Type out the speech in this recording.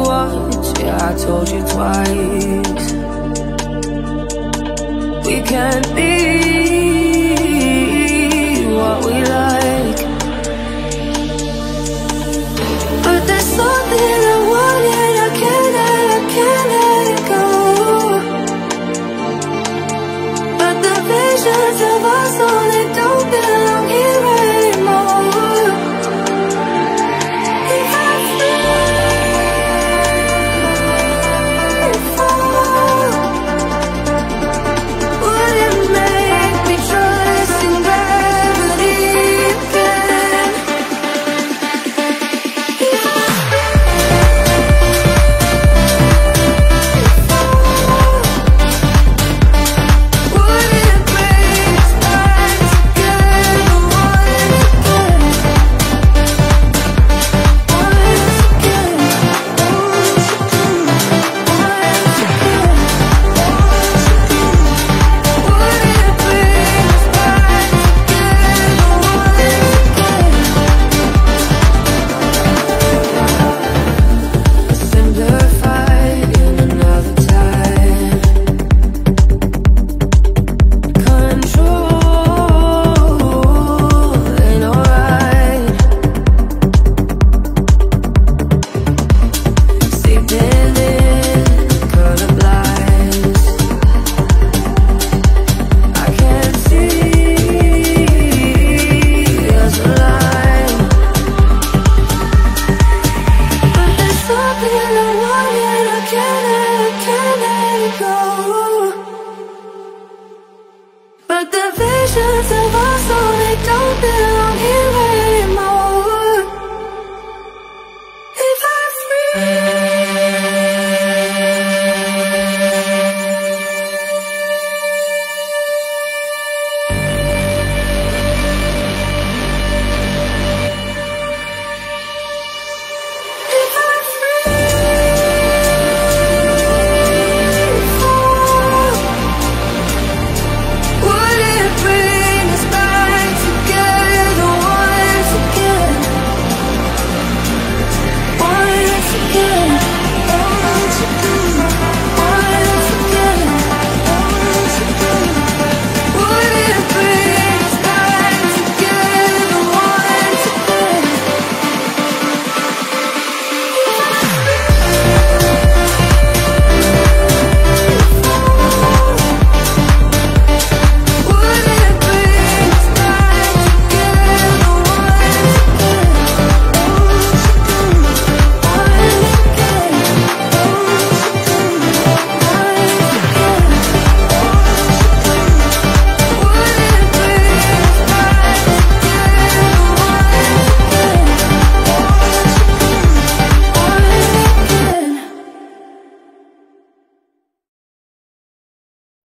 once, yeah, I told you twice. We can't be what we like. But there's something I want and I can't, let, I can't let it go. But the visions of us are But the visions of us all, they don't belong here.